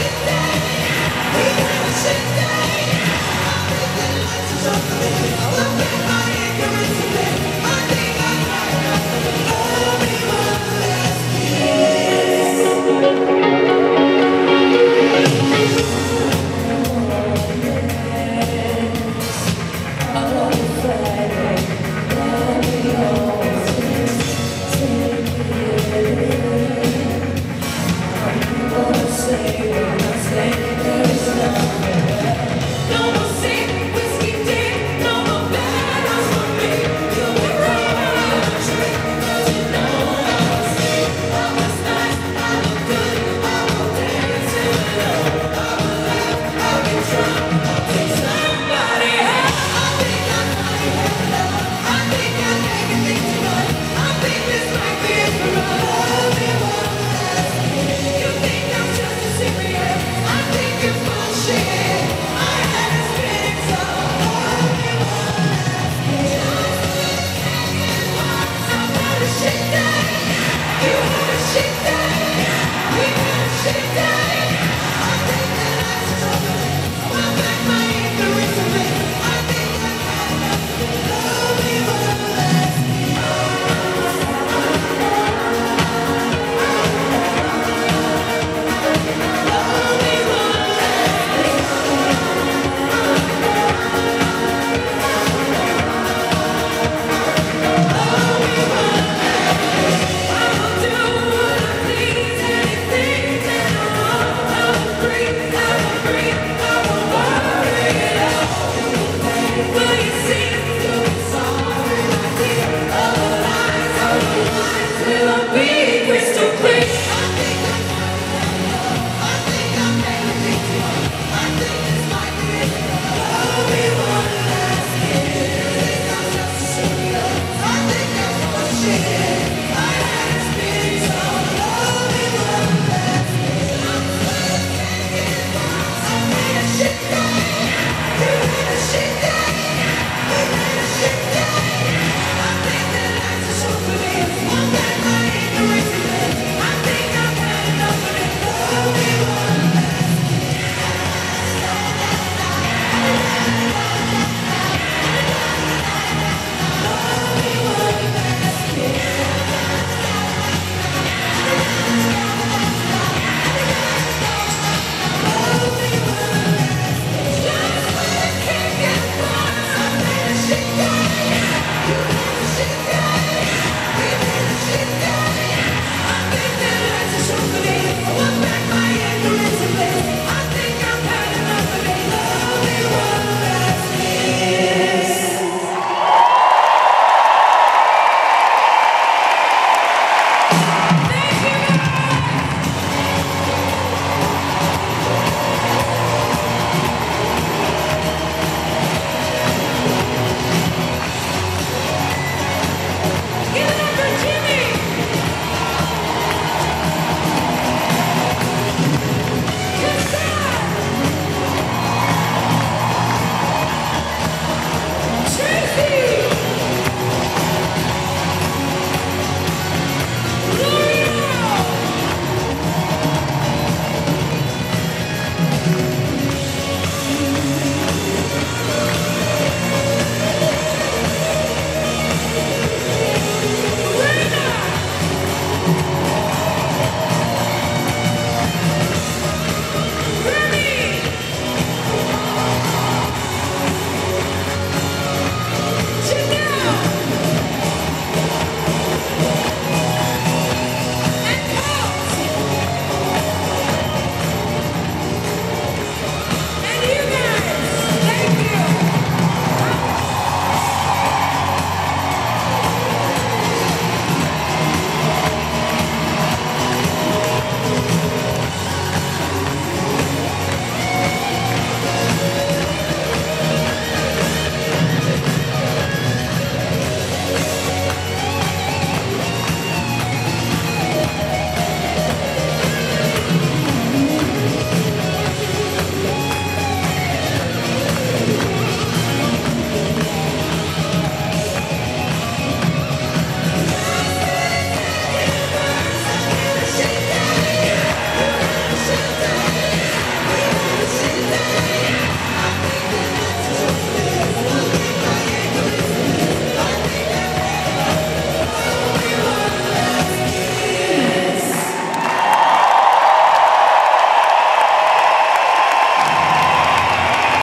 Yeah.